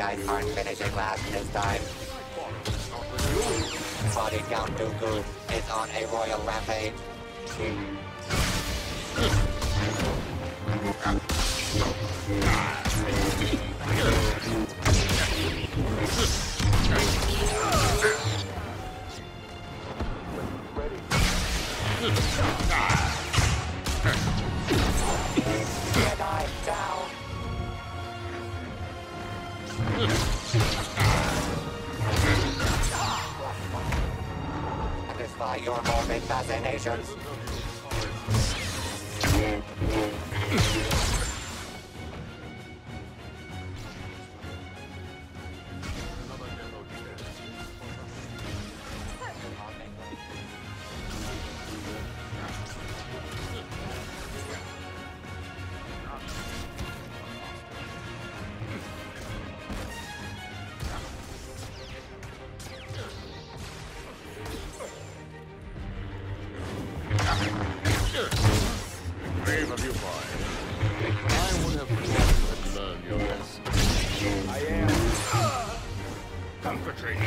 aren't finishing last this time. Body Count Dooku is on a royal rampage. Jedi down! Satisfy your morbid fascinations. Brave of you, boy. I would have thought you had learned your lesson. I am comforting.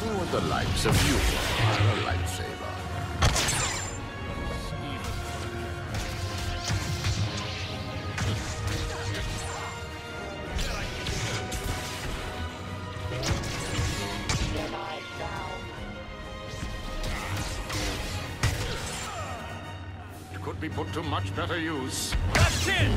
Who are the likes of you a? Be put to much better use. That's it!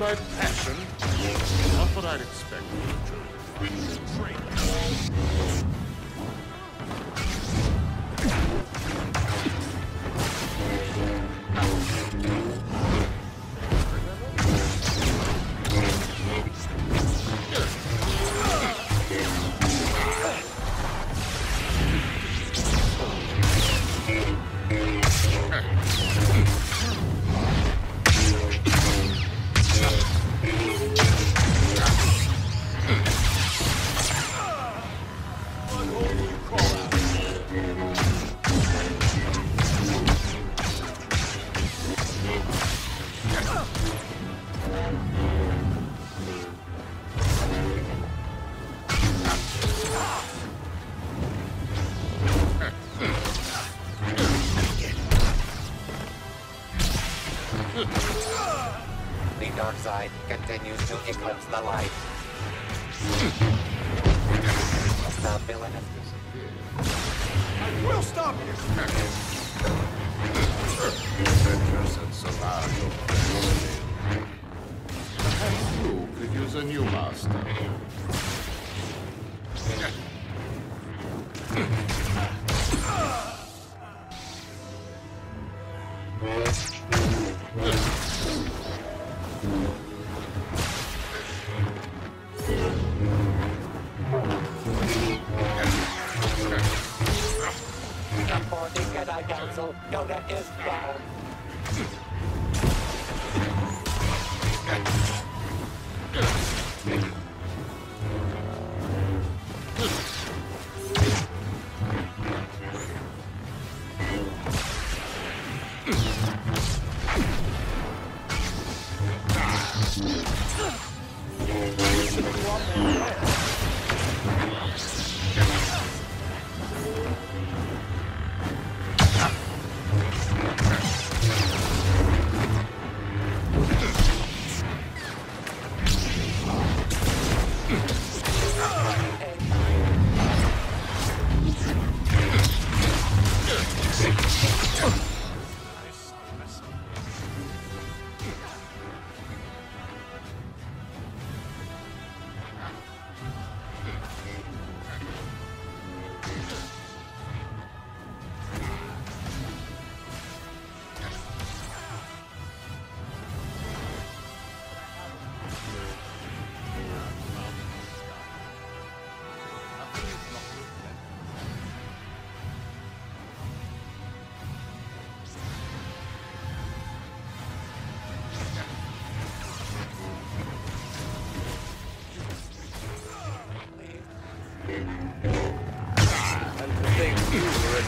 By passion, not what I'd expect The dark side continues to eclipse the light. The villain disappeared. We'll stop you! Adventures and Solano. Perhaps you could use a new master. No, that is foul.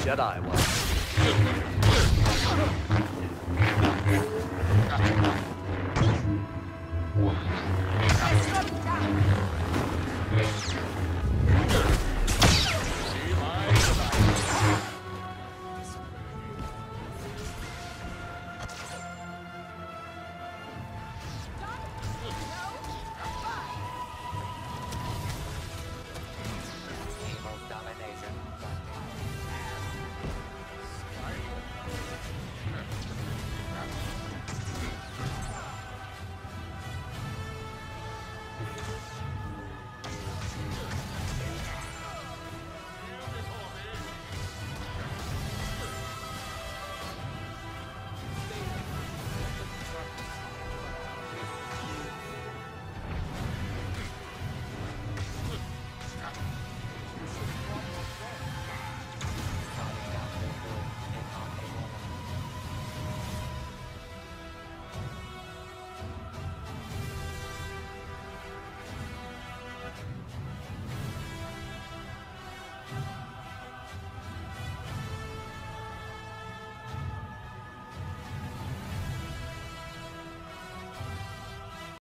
Jedi was. What?